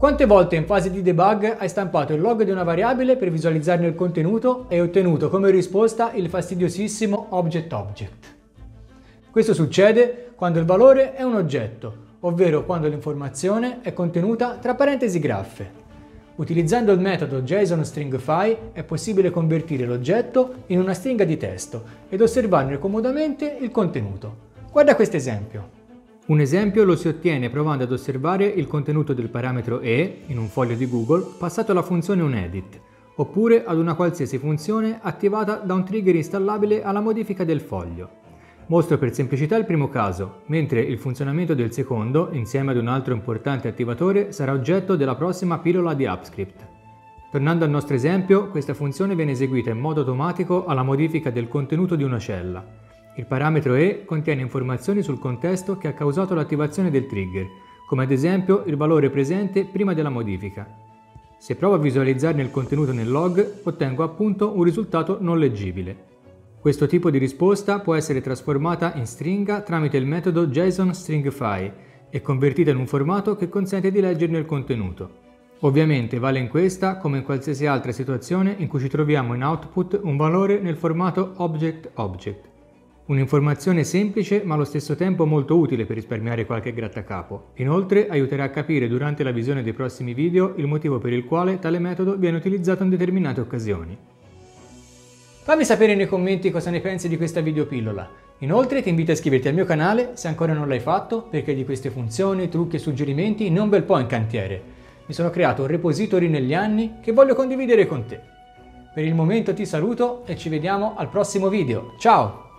Quante volte in fase di debug hai stampato il log di una variabile per visualizzarne il contenuto e ottenuto come risposta il fastidiosissimo object-object? Questo succede quando il valore è un oggetto, ovvero quando l'informazione è contenuta tra parentesi graffe. Utilizzando il metodo JSON-StringFi è possibile convertire l'oggetto in una stringa di testo ed osservarne comodamente il contenuto. Guarda questo esempio. Un esempio lo si ottiene provando ad osservare il contenuto del parametro e in un foglio di Google passato alla funzione onEdit, oppure ad una qualsiasi funzione attivata da un trigger installabile alla modifica del foglio. Mostro per semplicità il primo caso, mentre il funzionamento del secondo, insieme ad un altro importante attivatore, sarà oggetto della prossima pillola di AppScript. Tornando al nostro esempio, questa funzione viene eseguita in modo automatico alla modifica del contenuto di una cella. Il parametro E contiene informazioni sul contesto che ha causato l'attivazione del trigger, come ad esempio il valore presente prima della modifica. Se provo a visualizzarne il contenuto nel log, ottengo appunto un risultato non leggibile. Questo tipo di risposta può essere trasformata in stringa tramite il metodo JSON-StringFi e convertita in un formato che consente di leggerne il contenuto. Ovviamente vale in questa come in qualsiasi altra situazione in cui ci troviamo in output un valore nel formato object-object. Un'informazione semplice ma allo stesso tempo molto utile per risparmiare qualche grattacapo. Inoltre aiuterà a capire durante la visione dei prossimi video il motivo per il quale tale metodo viene utilizzato in determinate occasioni. Fammi sapere nei commenti cosa ne pensi di questa videopillola. Inoltre ti invito a iscriverti al mio canale se ancora non l'hai fatto perché di queste funzioni, trucchi e suggerimenti ne ho un bel po' in cantiere. Mi sono creato un repository negli anni che voglio condividere con te. Per il momento ti saluto e ci vediamo al prossimo video. Ciao!